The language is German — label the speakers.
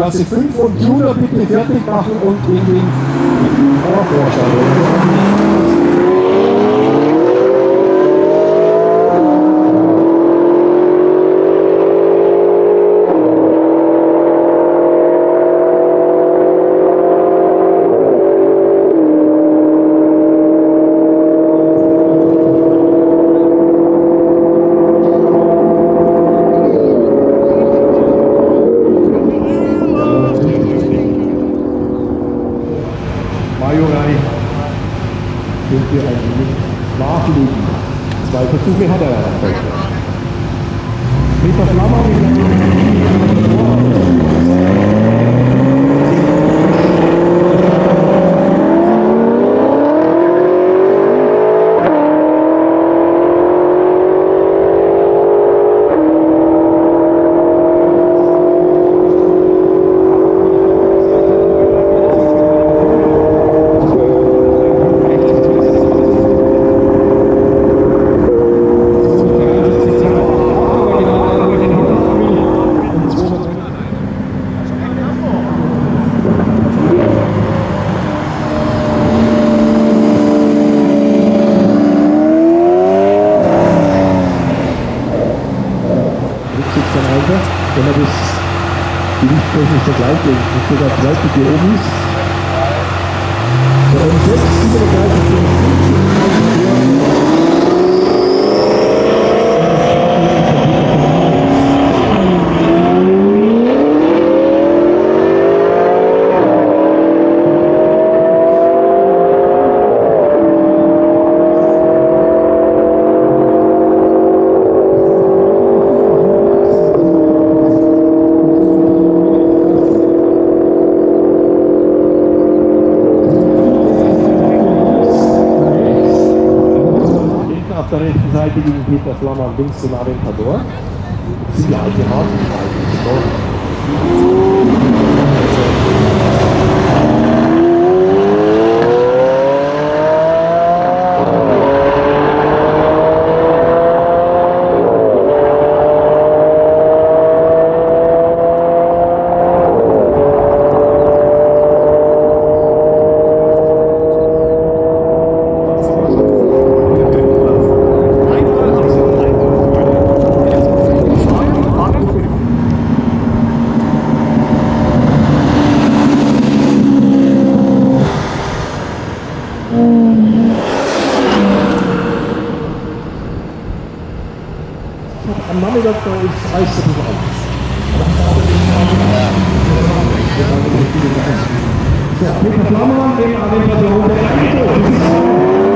Speaker 1: Klasse 5 und Junior bitte fertig machen und in den Vorvorstand. Ein wenig nachlegen. Zwei Versuche hat er erfolgreich. Peter Flammer Einfach, wenn er das gewichtstechnisch der gleiche, nicht sogar der gleiche hier oben ist. Der M6 37, Hinten auf der rechten Seite liegen Peter Flammer links Aventador. Das sind die alte Hakenschalten. Ende der Preis darüber aus. Ja, Peter Flammann, dem Anwender der Runde.